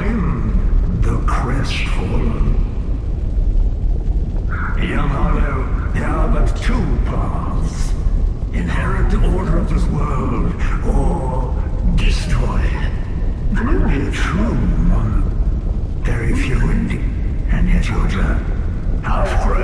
already the Crestfallen. Young Hollow, there are but two paths. Inherit the order of this world, or destroy it. There will a true one. Very few indeed. And yet you're half-grown